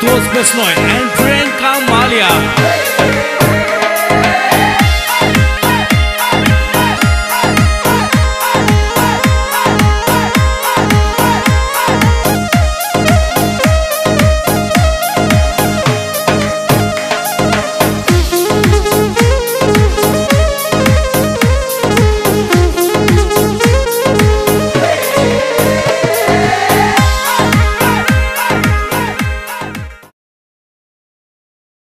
Virtuos Best 9 and Priyanka Amalia.